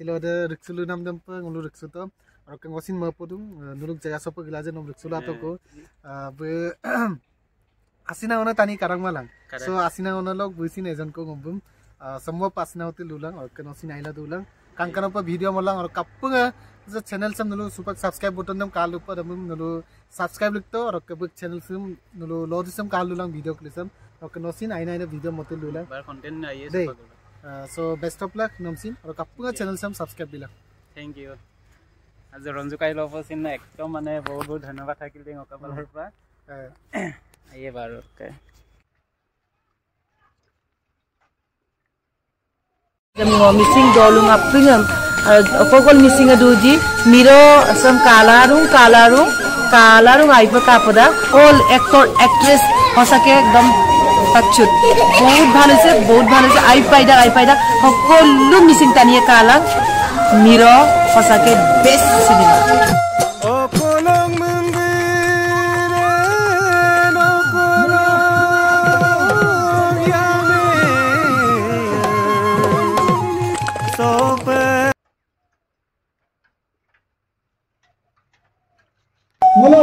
silode riksulu nam dem pe ngulu riksu to aro ke ngosin ma podung nuluk jaya sopo gila je nom riksulu ato ko be asina ona tani karang malang so asina ona log buisin ejon ko ngombum samwa pasina hote lulang aro ke nosin aila dulang kangkana pa video malang aro kapunga যে channel চাম নলো super subscribe button দাম কাল ওপৰত আমি নলো subscribe লিখতো আৰু কেবক channel চাম নলো ল দিছম কাল লুলাং ভিডিঅ' ক্লিচাম আৰু নচিন আইনা আইনা ভিডিঅ' মতে লুলাং দেই চ' বেষ্ট অফ লাক নমচিন আৰু কাপোৰ চেনেল চাম ছাবস্ক্ৰাইব দিলাম থেংক ইউ আজি ৰঞ্জু কাই ল'ব চিন একদম মানে বহুত বহুত ধন্যবাদ থাকিল দেই অকাপালৰ পৰা আহিয়ে বাৰু মিচিং দলুং আপ্ৰিঙম অকল মিচিং দুজি মিৰ আছাম কালাৰুং কালাৰুং কালাৰুং আহিব কাপদা অল এক্টৰ এক্ট্ৰেছ সঁচাকে একদম পাচ্ছুত। বহুত ভালো হৈছে বহুত ভালো হৈছে। আই পাইদা আই পাইদা সকলো মিচিং টানিয়ে কালাং। মিৰ সঁচাকে বেষ্ট চিনেমা Ngolo,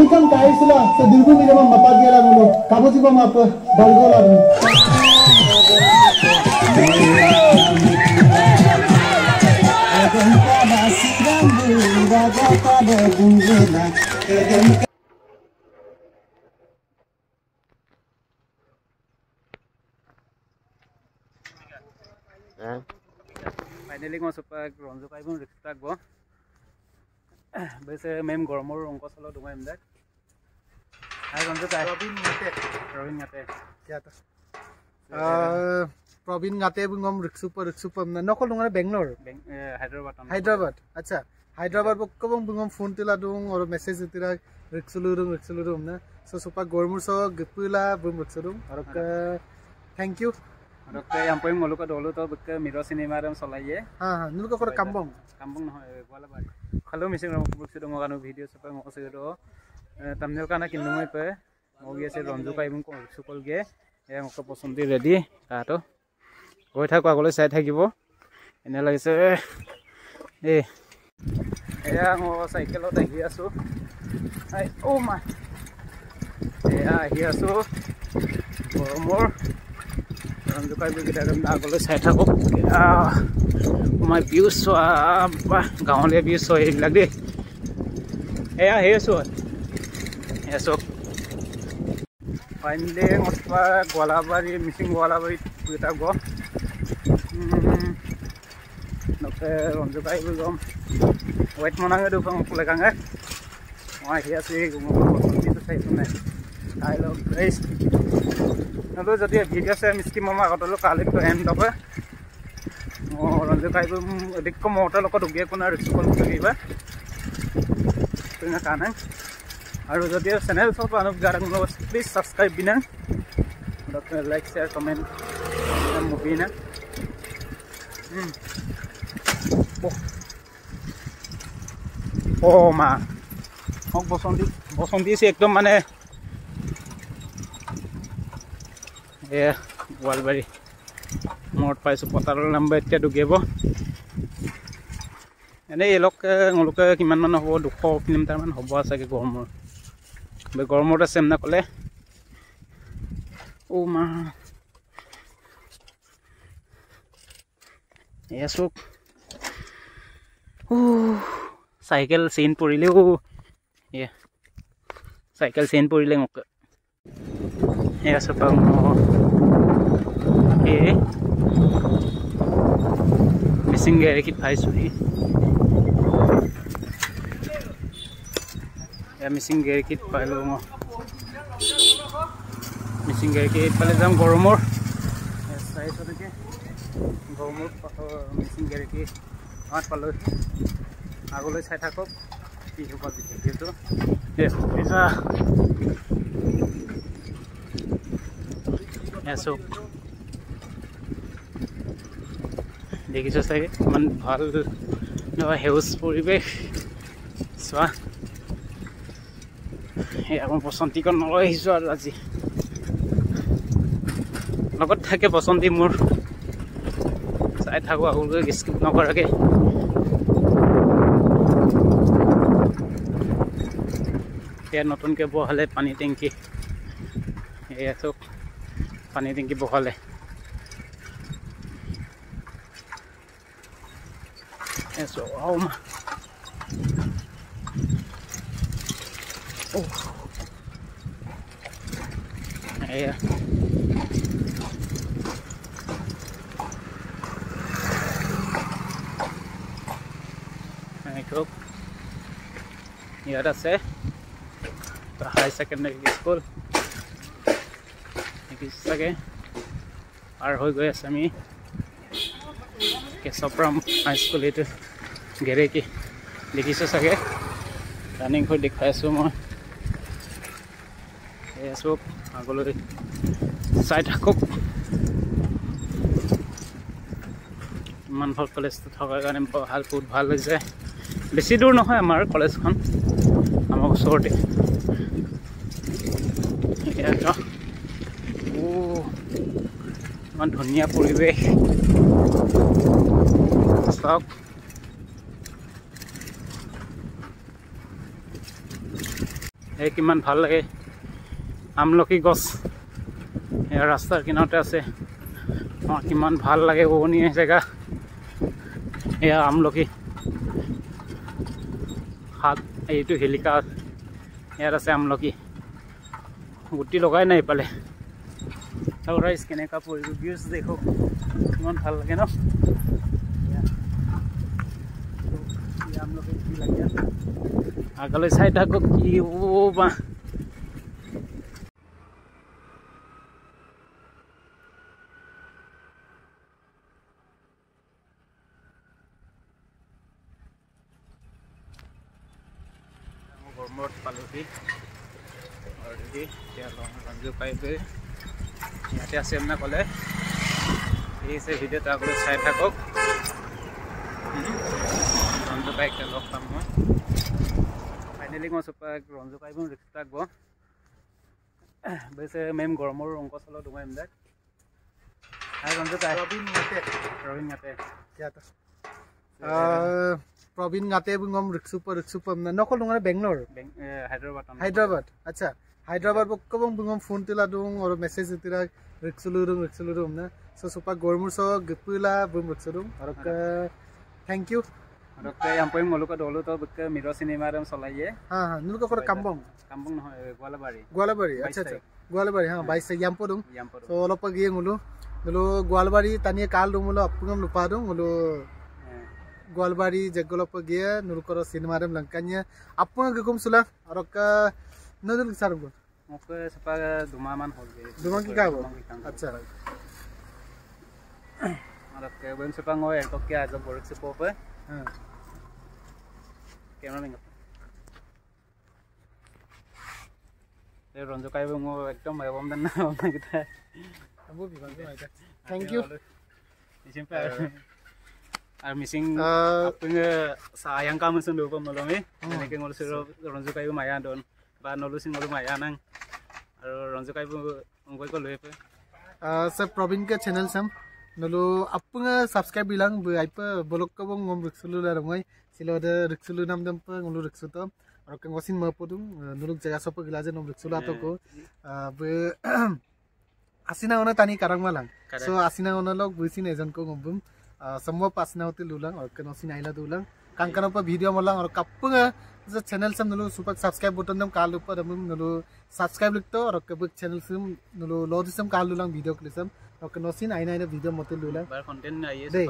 আমি কাম কাইছিলা সে দিলগু মিলে মা মাপা গেলা গুলো কাগজি মাপ বালগোলা ফাইনেলি মই চুপাক ৰঞ্জু পাইব ৰিক্স তাক বৈছে, মেম গৰমৰ অঙ্ক চলত তোমাৰ এমদাক Robin ngate. Kaya Uh, Robin ngate bungom riksupa riksupa na nokol nungane Bangalore. Hyderabad. Hyderabad bo kobong bungom phone tila dung or message tira riksulurung riksulurung na. So super gormur so gepula bum riksulurung. Or thank you. আৰু বিকে. Nulko kora kambong. কাম্বং নহয় খালেও Mising video চপাই মই কৈছোঁ কাৰণে কিন্তু মই পাই মই গৈ আছে ৰঞ্জু মোক চুকলগে এয়া মোক পচন্দি ৰেডি তাহাঁতো গৈ থাকোঁ আগলৈ চাই থাকিব। এনে লাগিছে এই এয়া মই চাইকেলত আহি আছোঁ। অ' মা। এয়া আহি আছোঁ। গৰমৰ। ৰঞ্জু পাই কেইটা একদম আগলৈ চাই থাকক মই ভিউজ চোৱা গাঁৱলীয়া ভিউজ চোৱা এইবিলাক দেই। এয়া সেই চোৱা চক ফাইনেলি মতবা গোৱালাবাৰী মিচিং গোৱালাবাৰীত কেইটা গ নকে ৰঞ্জু পাই গম ৱেইট মনাঙে দুখন মই আহি আছোঁ চাইছোঁ নাই লওক যদি ভিডিঅ' চাই মিষ্টি মামা আগতলৈ কালিটো এণ্ড হ'ব। ৰঞ্জু কাইব এদিক মহতৰ লগত উগিয়াই কোনা ৰিচিভ কৰিবা কাৰণে আৰু যদি চেনেল চব মানুহ গাৰং প্লিজ ছাবস্ক্ৰাইব বিনা। লাইক শ্বেয়াৰ কমেণ্ট মুভি না। অ' মা। মোক বসন্তি বসন্তি আছে একদম মানে। এয়া গোৱালবাৰী। মূৰত পাইছোঁ পতাৰৰ নাম্বাৰ এতিয়া ডুগিয়াব এনেই এলোকে এওঁলোকে কিমানমান হ'ব? দুশ কিলোমিটাৰমান হ'ব চাগে গড়মূৰ গড়মূৰত আছে না ক'লে? অ' মা। এয়া চোক। চাইকেল চেইন পৰিলেও এয়া চাইকেল চেইন পৰিলে মোক। এয়া চোপা এই মিচিং গাড়ীত পাইছোঁহি। এয়া মিচিং গাড়ীত পালোঁ মই। মিচিং গাড়ীত পালে যাম গৰমৰ। নেকি গৰমৰ মিচিং গাড়ীত হাত পালোঁ। আগলৈ চাই থাকক। কি হ'ব যিহেতু এছো দেখিছোঁ চাগে? ইমান ভাল। সেউজ পৰিৱেশ। চোৱা। আমাৰ বসন্তিকণ নলৈ আহিছোঁ আৰু আজি। লগত থাকে বসন্তী মোৰ। চাই থাকোঁ আপোনালোকে স্কিপ নকৰাকৈ। ইয়াত নতুনকৈ বহালে পানী টেংকি। এয়া চব পানী টেংকি বহালে। Eso, vamos. Oh. আছে হাই ছেকেণ্ডেৰী স্কুল চাগে পাৰ হৈ গৈ আছে আমি কেশৱৰাম হাইস্কুল এইটো গেৰেকি দেখিছোঁ চাগে ৰানিং হৈ দেখুৱাই আছোঁ মই আছোঁ আগলৈ চাই থাকক। ইমান ভাল কলেজটো থকাৰ কাৰণে ভাল বহুত ভাল হৈছে। বেছি দূৰ নহয় আমাৰ কলেজখন আমাৰ ওচৰতে। ইমান ধুনীয়া পৰিৱেশ। চাওক। এই কিমান ভাল লাগে। আমলখি গছ। এয়া ৰাস্তাৰ কিনাৰতে আছে। অঁ কিমান ভাল লাগে শুৱনীয়া জেগা। এয়া আমলখি। শাক এইটো শিলিকা ইয়াত আছে আমলখি। গুটি লগাই নাই পালে ৰাইজ কেনেকুৱা পৰিব ভিউজ দেখো। কিমান ভাল লাগে ন? আমলখি কি লাগে। আগলৈ চাই থাকক কি বা। অলৰেডি এতিয়া ৰঞ্জু পাইগৈ ইয়াতে আছে মানে ক'লে। ঠিক আছে ভিডিঅ'টো আগলৈ চাই থাকক। ৰঞ্জু পাইক লগ পাম মই। ফাইনেলি মই চুপাৰ ৰঞ্জু পাইব ৰিক্স থাকব বেছে মেম গৰমৰ অংক চলত দেখ হাই ৰঞ্জু পাই Robin ngate. ৰবিন প্ৰবীণ গাতে বুঙম ৰিক্সুপৰ ৰিক্সুপম নে নকল নহয় বেংগলোৰ। হায়দৰাবাদ হায়দৰাবাদ আচ্ছা হায়দৰাবাদ বক্কবং বুঙম ফোন তোলা দুং আৰু মেছেজ তিলা ৰিক্সুলু ৰুম ৰিক্সুলু ৰুম নে? চ' চুপা গৰমুৰ চ' গিপুলা বুম ৰিক্সু ৰুম আৰু থেংক ইউ গোৱালবাৰী। তানিয়ে কাল দিওঁ বোলো আপোনাক নোপোৱা দিওঁ বোলো গোৱালবাৰী জেগলপ গিয়ে নুলকৰ চিনেমাৰে লংকানিয়া আপোনাৰ গম চুলা আৰু নদুল চাৰ মোক চপা দুমাহমান হ'ল দুমাহ কি কাব আচ্ছা আৰু কেবন চপা মই এককে আজ বৰক চপ পে কেমেৰামেন এই ৰঞ্জু কাইব মোৰ একদম এবম দেন না কেইটা থেংক ইউ আৰু মিচিং আপুনি চাহ কাম আছে দৌ কম নলমে এনেকে নলছো ৰঞ্জু কাইবো মায়া দন বা নলু চিং নলু মায়া নাং আৰু ৰঞ্জু কাইবো অংকৈ কলৈ পে স্যার প্রবীণকে চ্যানেল সাম নলু আপুং সাবস্ক্রাইব বিলাং আইপ বলক কব গম রিক্সুলু লারমাই সিলোদ রিক্সুলু নাম দম গলু রিক্সু তো আর কেন গসিন ম পদু নলু জায়গা সব গিলা যে নম রিক্সুলু আত কো বে আসিনা অন তানি কারং মালাং সো আসিনা অন লগ বুইসিন এজন কো গম semua pasina hotel ulang aru kan wasin aila ulang kang kana pa video malang aru kapunga जो चैनल सम नलो सुपर सब्सक्राइब बटन दम काल ऊपर हम नलो सब्सक्राइब लिखतो और के चैनल सम नलो लोदिसम काल लुलांग वीडियो क्लिसम और के नसिन आइना आइना वीडियो मते लुला बार कंटेंट आइए दे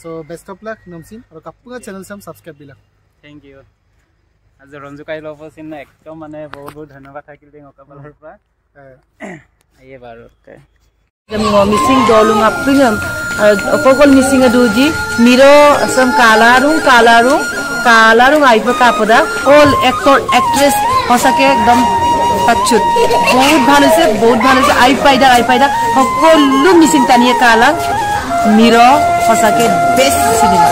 सो बेस्ट ऑफ लक नमसिन और कपुगा चैनल सम सब्सक्राइब बिला थैंक यू आज रंजू काई लव सिन एकदम माने बहुत बहुत धन्यवाद থাকিল দেং অকাবালৰ পৰা আইয়ে বাৰু missing dolung apingam okokol missing aduji miro some kalarung kalarung kalarung aipa kapada all actor actress হসাকে একদম পাচ্ছুত বহুত ভাল হৈছে বহুত ভাল হৈছে আই পাইদা আই পাইদা সকলো মিচিং টানিয়ে কালাং মিৰ সঁচাকে বেষ্ট চিনেমা